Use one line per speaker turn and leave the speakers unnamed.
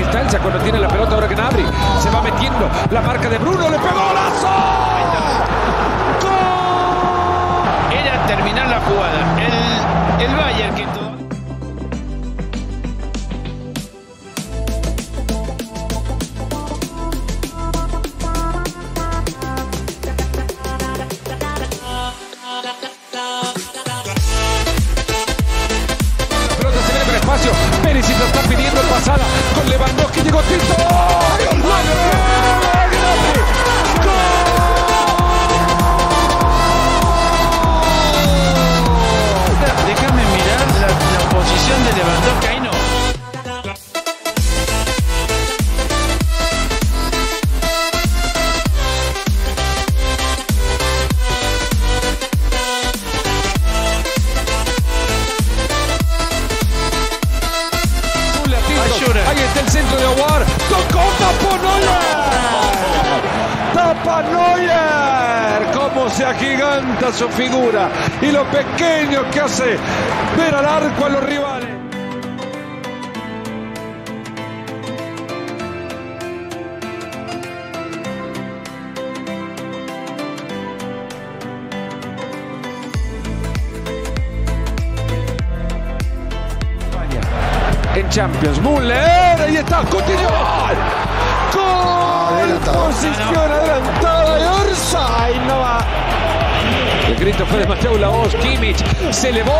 instancia cuando tiene la pelota ahora que Gnabry. Se va metiendo la marca de Bruno, le pegó
Era terminar la jugada.
lo está pidiendo en pasada. Con Lewandowski llegó Tito. ¡Oh! Jaguar. ¡Tocó Tapanoyer! ¡Tapanoyer! ¡Cómo se agiganta su figura! Y lo pequeño que hace ver al arco a los rivales. Champions. Muller, ahí está, Coutinho. ¡Gol! Posición adelantada de Orsay, no va. El grito fue de Mateo La voz, Kimmich se elevó.